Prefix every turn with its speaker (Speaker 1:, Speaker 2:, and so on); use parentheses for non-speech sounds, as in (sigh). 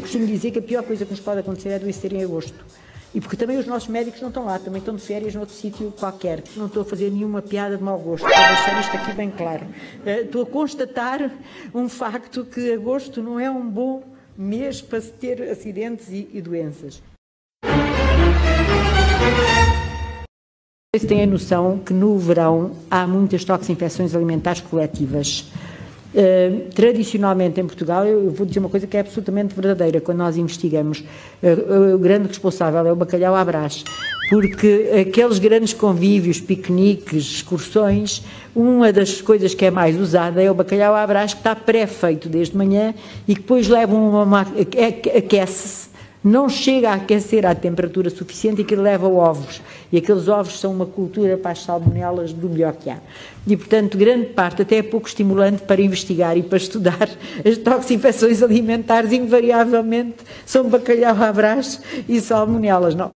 Speaker 1: costumo dizer que a pior coisa que nos pode acontecer é adoecer em agosto. E porque também os nossos médicos não estão lá, também estão de férias noutro sítio qualquer. Não estou a fazer nenhuma piada de mau gosto, para deixar isto aqui bem claro. Eh, estou a constatar um facto que agosto não é um bom mês para se ter acidentes e, e doenças. Se têm a noção que no verão há muitas toxinfecções alimentares coletivas. Uh, tradicionalmente em Portugal, eu vou dizer uma coisa que é absolutamente verdadeira, quando nós investigamos, uh, o grande responsável é o bacalhau à brás, porque aqueles grandes convívios, piqueniques, excursões, uma das coisas que é mais usada é o bacalhau à brás, que está pré-feito desde manhã e que depois leva uma, aquece-se não chega a aquecer à temperatura suficiente e que leva ovos. E aqueles ovos são uma cultura para as salmonelas do melhor que há. E, portanto, grande parte até é pouco estimulante para investigar e para estudar (laughs) as toxinfecções alimentares, invariavelmente são bacalhau à brás e salmonelas. Não.